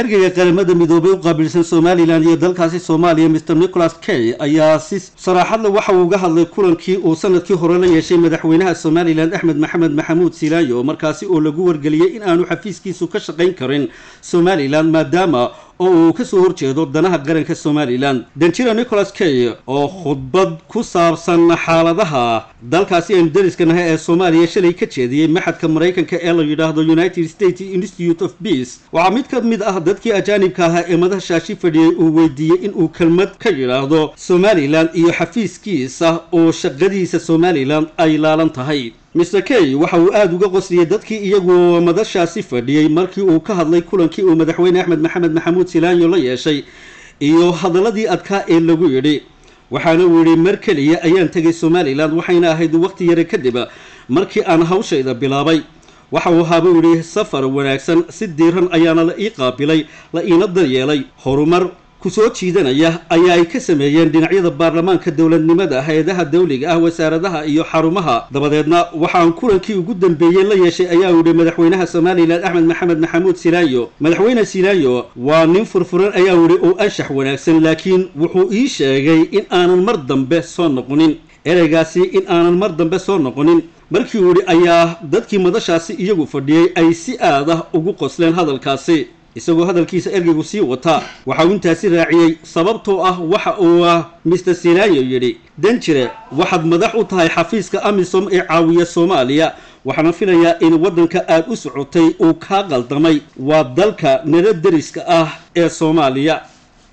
ergeyga qaramada midoobay u qaabilsan somalilan iyo dalkaasi soomaaliya mr nicholas kay ayaa si saraaxadle waxa uu uga hadlay kulankii uu sannadkii hore la yeeshay madaxweynaha somalilan axmed maxamed maxamuud silaayo markaasi oo lagu wargeliyey in aanu xafiiskiisu ka shaqayn karin somalilan maadaama oo uu ka soo horjeedo danaha qaranka somalilan. Danjira nicholas kay oo khudbad ku saabsan xaaladaha dalkaasi aynu dariska nahay ee soomaaliya shalay ka jeediyey maxadka maraykanka ee la yidhaahdo united states institute of peace. Waxaa mid ka mid ah dadkii ajaanibka ahaa ee madashaashi fadhiyey uu weydiiyey inuu kelmad ka yidhaahdo somalilan iyo xafiiskiisa oo shaqadiisa somalilan ay laalan tahay mr kay waxa uu aada uga qosliyey dadkii iyagu madashaasi fadhiyey markii uu ka hadlay kulankii uu madaxweyne axmed maxamed maxamuud silaayo la yeeshay iyo hadaladii adkaa ee lagu yidhi. Waxaana uu yidhi mar keliya ayaan tegay somalilan waxayna ahayd waqti yare kadib markii aan hawshayda bilaabay. Waxa uu ahaaba yidhi safar wanaagsan si diiran ayaana la ii qaabilay la iina daryeelay horumar ku soo jiidanaya ayaa ay ka sameeyeen dhinacyada baarlamaanka dowladnimada hay'adaha dawliga ah wasaaradaha iyo xarumaha. Dabadeedna waxaan kulankii ugu dambeeyey la yeeshay ayaa yidhi madaxweynaha somalilan axmed maxamed maxamuud silaayo. Madaxweyne silaayo waa nin furfuran ayaa yidhi oo anshax wanaagsan laakiin wuxuu ii sheegay in aanan mar dambe soo noqonin. Ereygaasi in aanan mar dambe soo noqonin. Markii uu yidhi ayaa dadkii madashaasi iyagu fadhiyey ay si aad ah ugu qosleen hadalkaasi isagoo hadalkiisa ergeygu sii wataa waxa uu intaasi raaciyey sababtoo ah waxa uu ah mister silaayo yidhi danjire waxaad madax u tahay xafiiska amisom ee caawiya soomaaliya waxaana filayaa in waddanka aad u socotay uu kaa qaldamay. Waa dalka nala deriska ah ee soomaaliya